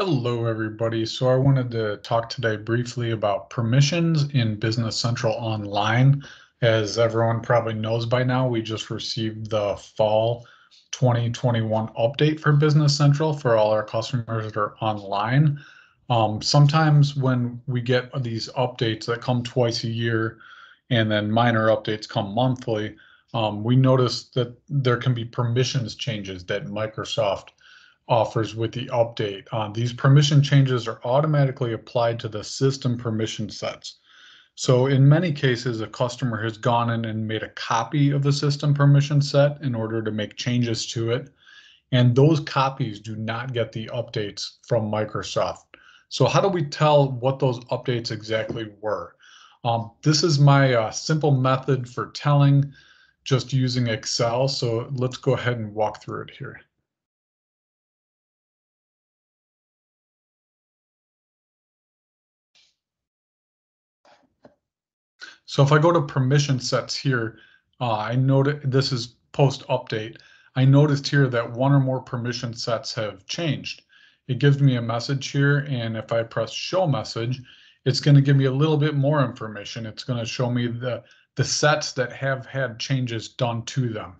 Hello, everybody. So I wanted to talk today briefly about permissions in Business Central Online. As everyone probably knows by now, we just received the fall 2021 update for Business Central for all our customers that are online. Um, sometimes when we get these updates that come twice a year and then minor updates come monthly, um, we notice that there can be permissions changes that Microsoft offers with the update. These permission changes are automatically applied to the system permission sets. So in many cases, a customer has gone in and made a copy of the system permission set in order to make changes to it. And those copies do not get the updates from Microsoft. So how do we tell what those updates exactly were? Um, this is my uh, simple method for telling just using Excel. So let's go ahead and walk through it here. So if I go to permission sets here, uh, I noted this is post update. I noticed here that one or more permission sets have changed. It gives me a message here, and if I press show message, it's going to give me a little bit more information. It's going to show me the, the sets that have had changes done to them.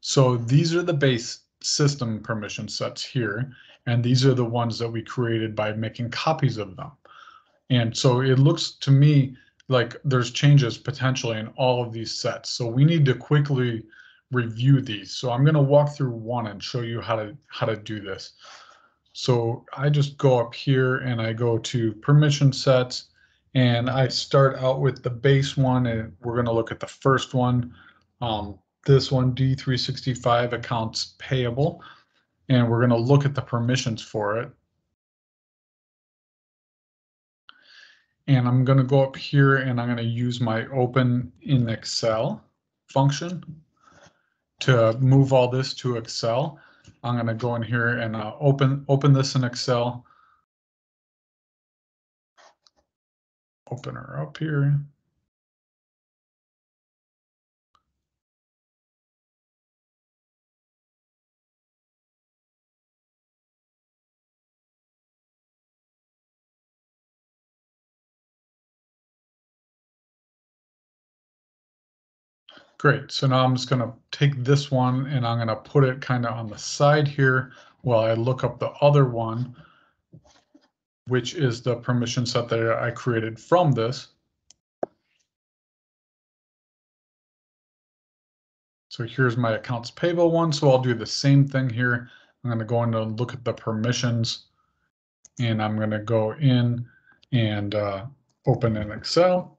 So these are the base system permission sets here, and these are the ones that we created by making copies of them. And so it looks to me like there's changes potentially in all of these sets. So we need to quickly review these. So I'm going to walk through one and show you how to how to do this. So I just go up here and I go to permission sets and I start out with the base one and we're going to look at the first one. Um, this one D365 accounts payable and we're going to look at the permissions for it. And I'm going to go up here and I'm going to use my open in Excel function to move all this to Excel. I'm going to go in here and uh, open open this in Excel. Open her up here. Great, so now I'm just gonna take this one and I'm gonna put it kind of on the side here while I look up the other one, which is the permission set that I created from this. So here's my accounts payable one. So I'll do the same thing here. I'm going to go in and look at the permissions and I'm going to go in and uh, open in Excel.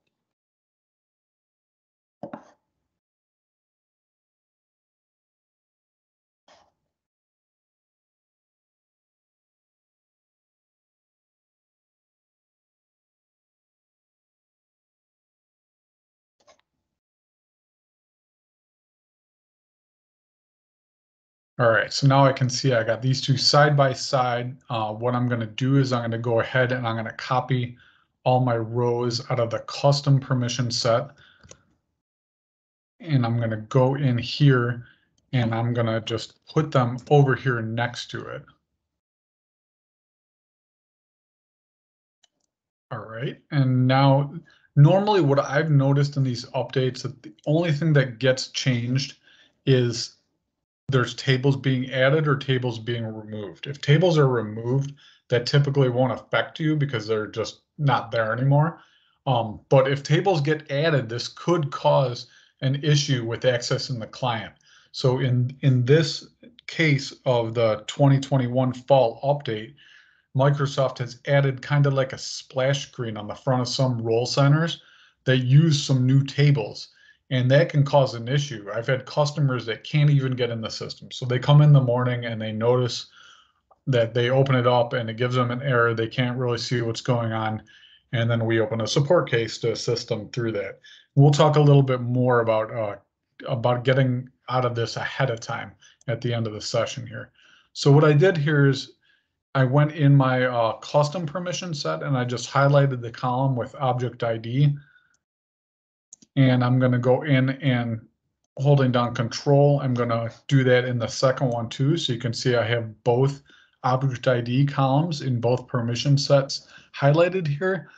All right, so now I can see I got these two side by side. Uh, what I'm going to do is I'm going to go ahead and I'm going to copy all my rows out of the custom permission set. And I'm going to go in here and I'm going to just put them over here next to it. All right, and now normally what I've noticed in these updates that the only thing that gets changed is there's tables being added or tables being removed. If tables are removed, that typically won't affect you because they're just not there anymore. Um, but if tables get added, this could cause an issue with accessing the client. So in, in this case of the 2021 fall update, Microsoft has added kind of like a splash screen on the front of some role centers that use some new tables and that can cause an issue. I've had customers that can't even get in the system. So they come in the morning and they notice that they open it up and it gives them an error. They can't really see what's going on. And then we open a support case to assist them through that. We'll talk a little bit more about uh, about getting out of this ahead of time at the end of the session here. So what I did here is I went in my uh, custom permission set and I just highlighted the column with object ID and I'm going to go in and holding down control, I'm going to do that in the second one too. So you can see I have both object ID columns in both permission sets highlighted here.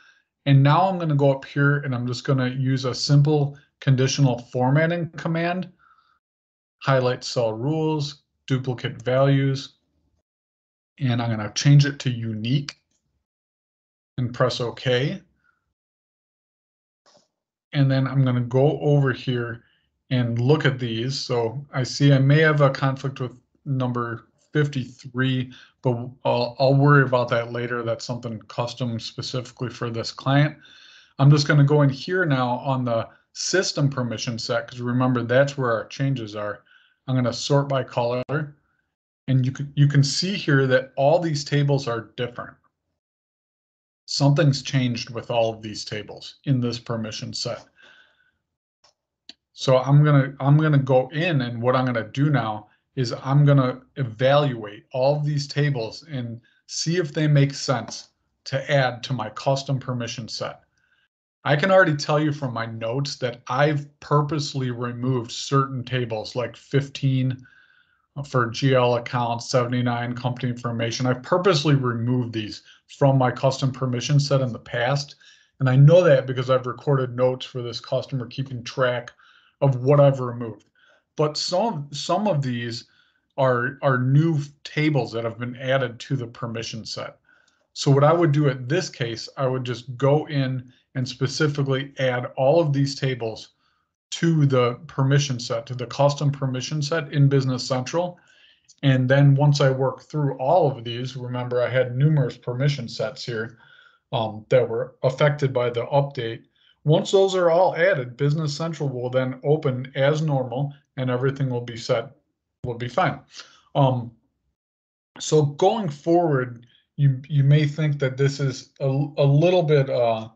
And now I'm going to go up here and I'm just going to use a simple conditional formatting command, highlight cell rules, duplicate values, and I'm going to change it to unique and press OK. And then I'm going to go over here and look at these. So I see I may have a conflict with number 53, but I'll, I'll worry about that later. That's something custom specifically for this client. I'm just going to go in here now on the system permission set because remember that's where our changes are. I'm going to sort by color and you can you can see here that all these tables are different. Something's changed with all of these tables in this permission set. So I'm gonna I'm gonna go in and what I'm gonna do now is I'm gonna evaluate all of these tables and see if they make sense to add to my custom permission set. I can already tell you from my notes that I've purposely removed certain tables like 15 for GL account, 79 company information. I've purposely removed these from my custom permission set in the past. And I know that because I've recorded notes for this customer keeping track of what I've removed. But some some of these are are new tables that have been added to the permission set. So what I would do at this case, I would just go in and specifically add all of these tables to the permission set, to the custom permission set in Business Central. And then once I work through all of these, remember I had numerous permission sets here um, that were affected by the update. Once those are all added, Business Central will then open as normal and everything will be set, will be fine. Um, so going forward, you you may think that this is a, a little bit uh,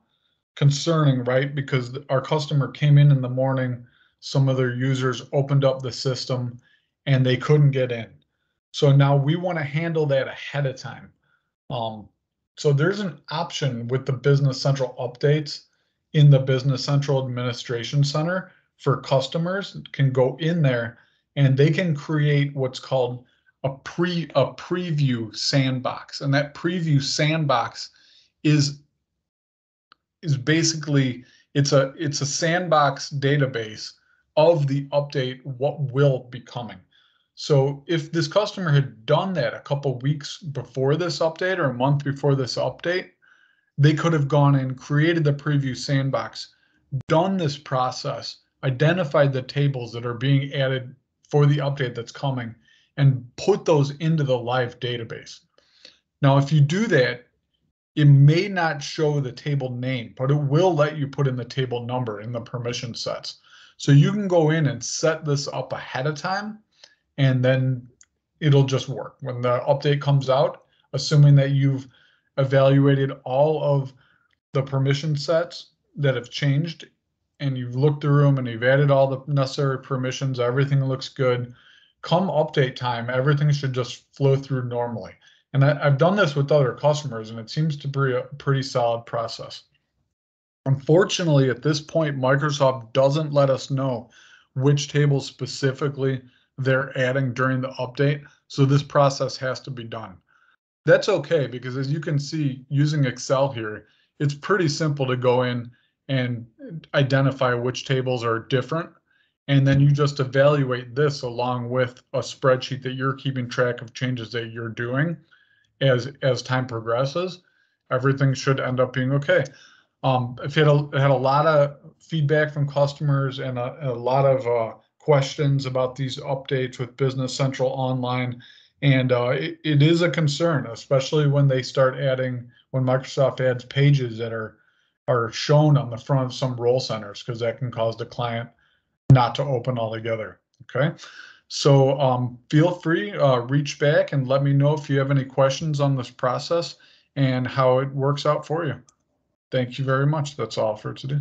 concerning, right? Because our customer came in in the morning, some of their users opened up the system and they couldn't get in. So now we want to handle that ahead of time. Um, so there's an option with the Business Central updates in the Business Central Administration Center for customers can go in there and they can create what's called a pre a preview sandbox and that preview sandbox is is basically it's a it's a sandbox database of the update what will be coming so if this customer had done that a couple weeks before this update or a month before this update they could have gone and created the preview sandbox, done this process, identified the tables that are being added for the update that's coming, and put those into the live database. Now, if you do that, it may not show the table name, but it will let you put in the table number in the permission sets. So you can go in and set this up ahead of time, and then it'll just work. When the update comes out, assuming that you've evaluated all of the permission sets that have changed and you've looked through them and you've added all the necessary permissions, everything looks good. Come update time, everything should just flow through normally. And I, have done this with other customers and it seems to be a pretty solid process. Unfortunately, at this point, Microsoft doesn't let us know which tables specifically they're adding during the update. So this process has to be done. That's okay because as you can see using Excel here, it's pretty simple to go in and identify which tables are different. And then you just evaluate this along with a spreadsheet that you're keeping track of changes that you're doing as as time progresses. Everything should end up being okay. Um, I've had a, had a lot of feedback from customers and a, a lot of uh, questions about these updates with Business Central Online and uh, it, it is a concern, especially when they start adding when Microsoft adds pages that are are shown on the front of some role centers because that can cause the client not to open altogether. Okay, so um, feel free uh, reach back and let me know if you have any questions on this process and how it works out for you. Thank you very much. That's all for today.